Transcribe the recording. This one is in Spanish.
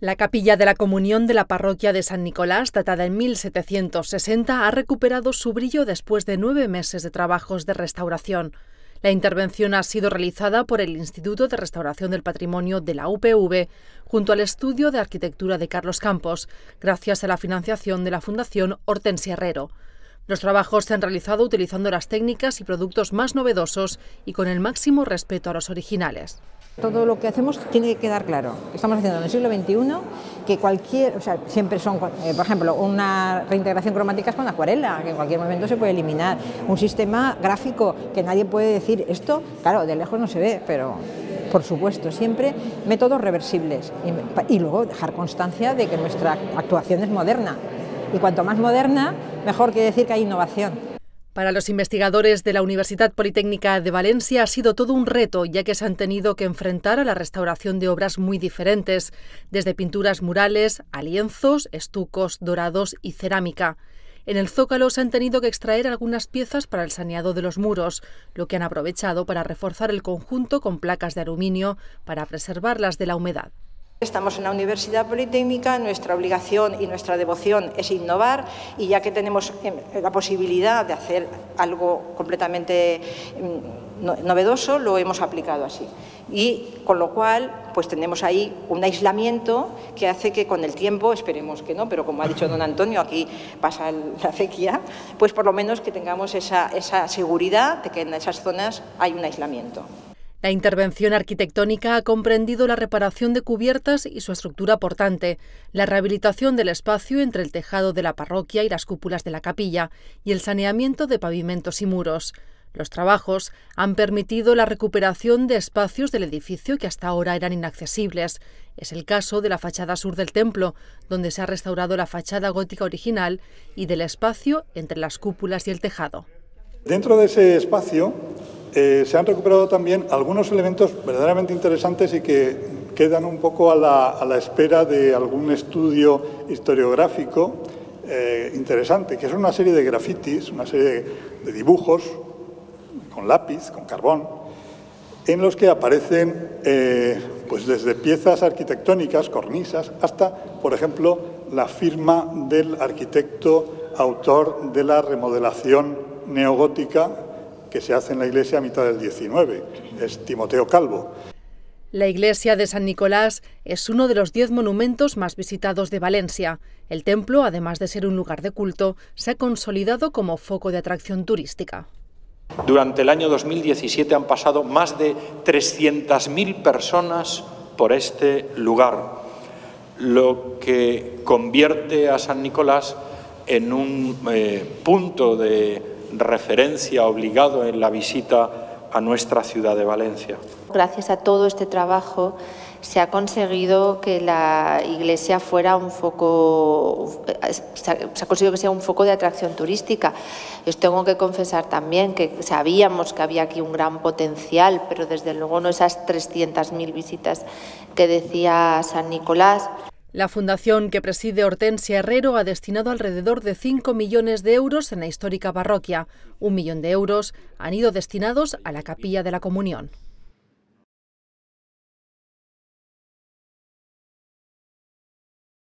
La capilla de la Comunión de la parroquia de San Nicolás, datada en 1760, ha recuperado su brillo después de nueve meses de trabajos de restauración. La intervención ha sido realizada por el Instituto de Restauración del Patrimonio de la UPV junto al estudio de arquitectura de Carlos Campos, gracias a la financiación de la Fundación Hortensia Herrero. Los trabajos se han realizado utilizando las técnicas y productos más novedosos y con el máximo respeto a los originales. Todo lo que hacemos tiene que quedar claro. Estamos haciendo en el siglo XXI que cualquier, o sea, siempre son, eh, por ejemplo, una reintegración cromática es con acuarela, que en cualquier momento se puede eliminar. Un sistema gráfico que nadie puede decir esto, claro, de lejos no se ve, pero por supuesto, siempre métodos reversibles y, y luego dejar constancia de que nuestra actuación es moderna. Y cuanto más moderna, mejor quiere decir que hay innovación. Para los investigadores de la Universidad Politécnica de Valencia ha sido todo un reto, ya que se han tenido que enfrentar a la restauración de obras muy diferentes, desde pinturas murales a lienzos, estucos, dorados y cerámica. En el zócalo se han tenido que extraer algunas piezas para el saneado de los muros, lo que han aprovechado para reforzar el conjunto con placas de aluminio para preservarlas de la humedad. Estamos en la Universidad Politécnica, nuestra obligación y nuestra devoción es innovar y ya que tenemos eh, la posibilidad de hacer algo completamente mm, novedoso, lo hemos aplicado así. Y con lo cual, pues tenemos ahí un aislamiento que hace que con el tiempo, esperemos que no, pero como ha dicho don Antonio, aquí pasa la sequía, pues por lo menos que tengamos esa seguridad de que en esas zonas hay un aislamiento. La intervención arquitectónica ha comprendido la reparación de cubiertas y su estructura portante, la rehabilitación del espacio entre el tejado de la parroquia y las cúpulas de la capilla y el saneamiento de pavimentos y muros. Los trabajos han permitido la recuperación de espacios del edificio que hasta ahora eran inaccesibles. Es el caso de la fachada sur del templo, donde se ha restaurado la fachada gótica original, y del espacio entre las cúpulas y el tejado. Dentro de ese espacio eh, se han recuperado también algunos elementos verdaderamente interesantes y que quedan un poco a la, espera de algún estudio historiográfico eh, interesante, que es una serie de grafitis, una serie de, dibujos con lápiz, con carbón, en los que aparecen eh, pues desde piezas arquitectónicas, cornisas, hasta, por ejemplo, la firma del arquitecto autor de la remodelación neogótica que se hace en la iglesia a mitad del 19, es Timoteo Calvo. La iglesia de San Nicolás es uno de los diez monumentos más visitados de Valencia. El templo, además de ser un lugar de culto, se ha consolidado como foco de atracción turística. Durante el año 2017 han pasado más de 300.000 personas por este lugar, lo que convierte a San Nicolás en un eh, punto de referencia obligado en la visita a nuestra ciudad de Valencia. Gracias a todo este trabajo se ha conseguido que la iglesia fuera un foco, se ha conseguido que sea un foco de atracción turística. Os tengo que confesar también que sabíamos que había aquí un gran potencial, pero desde luego no esas 300.000 visitas que decía San Nicolás. La fundación que preside Hortensia Herrero ha destinado alrededor de 5 millones de euros en la histórica parroquia. Un millón de euros han ido destinados a la capilla de la comunión.